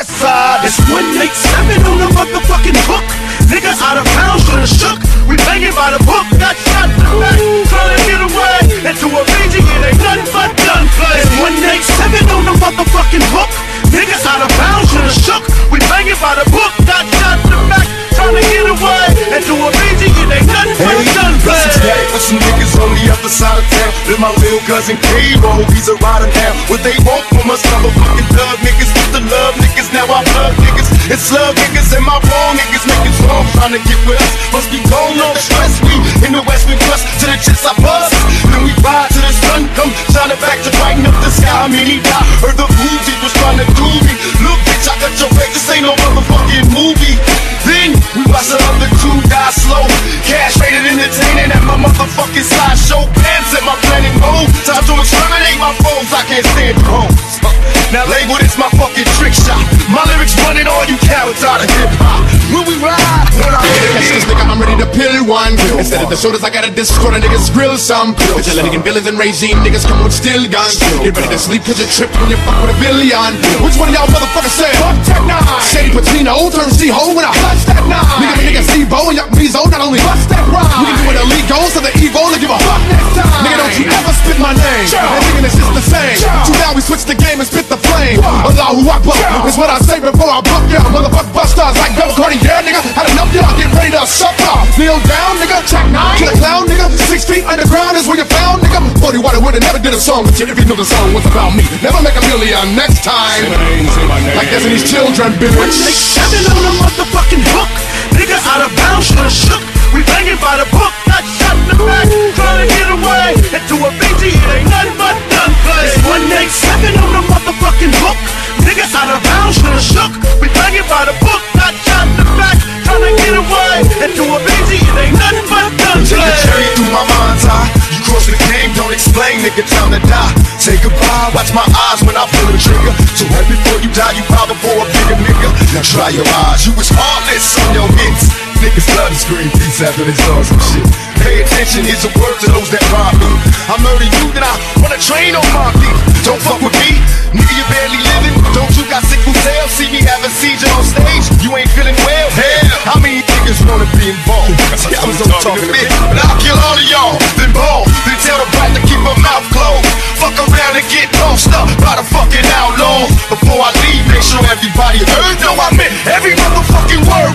west side. It's 187 on the motherfucking hook. Niggas out of bounds, shoulda shook. We banging by the book, got shot in the back, my little cousin K-Roll, he's a rider now. What they want from us, motherfucking thug niggas with the love niggas. Now I plug niggas. It's love niggas and my wrong niggas making strong, trying to get with us. Must be gone on the stress. We in the west, we trust to the chest I bust. Then we ride to the sun, come shining back to brighten up the sky. I mean, he died. Heard the Uzi was trying to do me. Look, bitch, I got your back. This ain't no motherfucking movie. Then we watch the other two die slow. Cash rated entertaining at my motherfucking sideshow. Now label this my fucking trick shot. My lyrics running all you cowards out of hip hop. When we ride, when I Catch this nigga, I'm ready to pill one. Instead of the shoulders, I gotta destroy the niggas, grill some. Vigilante and villains and regime niggas come with steel guns. Get ready to sleep cause you tripped when you fuck with a billion. Which one of y'all motherfuckers said? Fuck Tech Nine. Shady Patina, old turn C-Ho when I touch that nine. Nigga, my nigga C-Bo and Yuck Mizo, not only bust that rhyme. We can do it elite goals to the Evo to give a fuck next time. Nigga, don't you ever spit my name. And thinking it's just the same. Too now we switch the game and spit the flame. Allahu Akbar is what I say before I buck y'all. Motherfuck busters like Bill yeah, nigga. Had enough y'all, get ready to suffer. Kneel down, nigga. Check nine. Kill a clown, nigga. Six feet underground is where you found, nigga. Forty Water would've never did a song with you if you knew the song was about me. Never make a million next time. Like Destiny's Children, bitch. Seven on the motherfucking hook. Nigga, time to die. Say goodbye, watch my eyes when I pull the trigger. So right before you die, you bow before a bigger nigga. Now try your eyes, you was heartless on your hits. Niggas love to scream peace after they saw some shit. Pay attention, here's a word to those that rob me. I murder you, then I run a train on my feet. Don't fuck with me, nigga, you barely living. Don't you got sickle cell? See me have a seizure on stage, you ain't feeling well. Hell, how many niggas wanna be involved? I was on talking big, but I'll kill all of y'all. Then ball,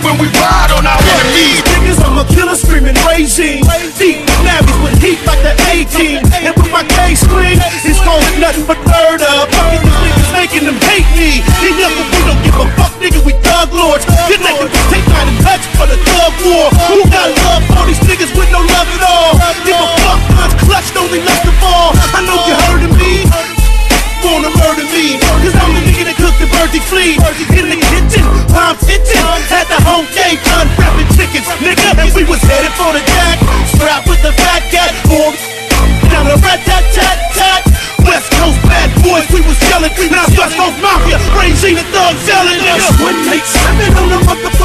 when we ride on our enemies. Niggas, I'm a killer screaming raging. Deep navies with heat like the 18. And with my K screen, it's calling nothing but murder. Fucking these niggas making them hate me. They never we don't give a fuck, nigga, we thug lords. You're letting me take nine and touch for the thug war. Who got love for these niggas with no love at all? Give a fuck, guns clutched, only left to fall. I know you heard of me wanna murder me Cause I'm the nigga that cooked the birdie flea Kitchen, palms hitting At the home game, unwrapping chickens Nigga, and we was headed for the jack. Strapped with the fat cat All down the rat tat tat tat. West Coast bad boys, we was yelling Now West Coast Mafia, Regime the thugs yelling Nigga, 187 on the motherfucking